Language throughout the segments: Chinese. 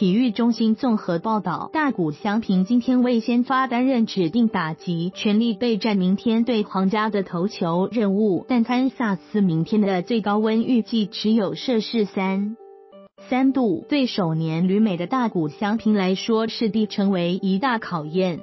体育中心综合报道，大谷翔平今天为先发担任指定打击，全力备战明天对皇家的投球任务。但堪萨斯明天的最高温预计只有摄氏三三度，对首年旅美的大谷翔平来说，势必成为一大考验。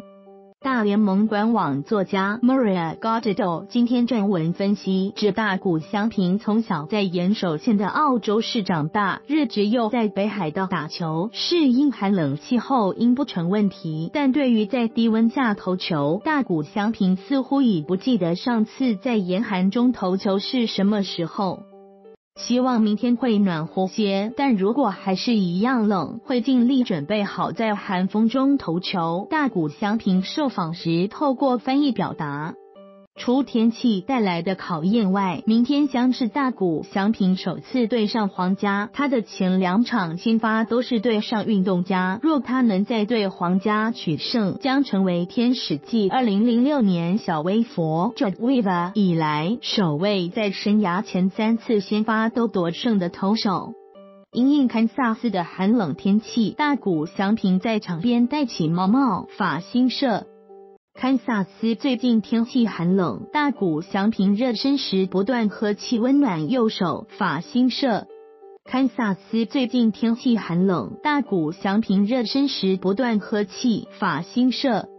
大联盟官网作家 Maria Goddard 今天撰文分析，指大谷翔平从小在岩手县的澳洲市长大，日职又在北海道打球，适应寒冷气候应不成问题。但对于在低温下投球，大谷翔平似乎已不记得上次在严寒中投球是什么时候。希望明天会暖和些，但如果还是一样冷，会尽力准备好在寒风中投球。大谷翔平受访时透过翻译表达。除天气带来的考验外，明天将是大谷翔平首次对上皇家。他的前两场先发都是对上运动家，若他能在对皇家取胜，将成为天使继二零零六年小威佛 j o d w e v e r 以来首位在生涯前三次先发都夺胜的投手。因应堪萨斯的寒冷天气，大谷翔平在场边戴起毛帽法新社。堪萨斯最近天气寒冷，大谷翔平热身时不断喝气温暖右手。法新社，堪萨斯最近天气寒冷，大谷翔平热身时不断喝气。法新社。